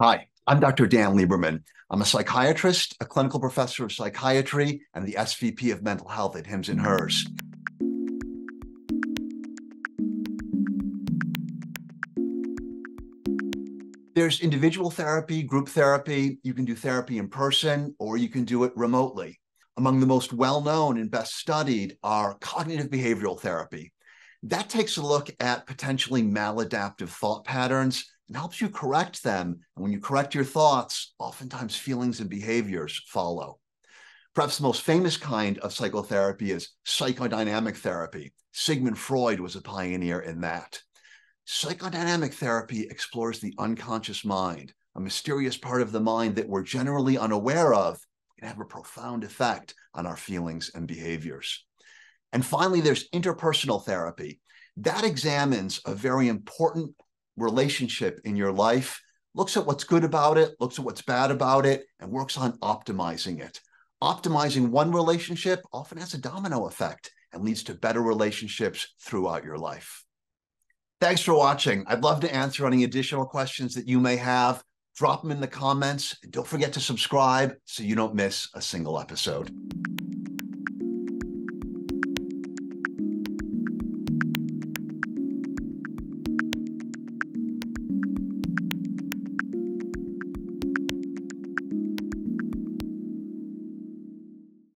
Hi, I'm Dr. Dan Lieberman. I'm a psychiatrist, a clinical professor of psychiatry, and the SVP of mental health at Hims and Hers. There's individual therapy, group therapy. You can do therapy in person or you can do it remotely. Among the most well known and best studied are cognitive behavioral therapy. That takes a look at potentially maladaptive thought patterns and helps you correct them. And when you correct your thoughts, oftentimes feelings and behaviors follow. Perhaps the most famous kind of psychotherapy is psychodynamic therapy. Sigmund Freud was a pioneer in that. Psychodynamic therapy explores the unconscious mind, a mysterious part of the mind that we're generally unaware of, can have a profound effect on our feelings and behaviors. And finally, there's interpersonal therapy. That examines a very important relationship in your life, looks at what's good about it, looks at what's bad about it, and works on optimizing it. Optimizing one relationship often has a domino effect and leads to better relationships throughout your life. Thanks for watching. I'd love to answer any additional questions that you may have. Drop them in the comments. And don't forget to subscribe so you don't miss a single episode.